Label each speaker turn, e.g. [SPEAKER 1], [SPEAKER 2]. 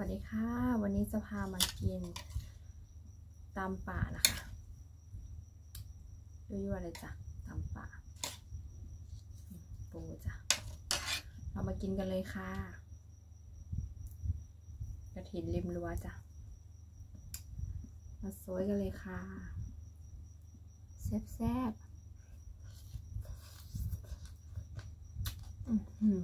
[SPEAKER 1] วัสดีค่ะ วันนี้จะพามากินตามป่านะคะยั่วเลยจ้ะตามป่าปูจ้ะเรามากินกันเลยค่ะกระถินริมรั้วจ้ะมาสวยกันเลยค่ะแซ่บๆอื้อหือ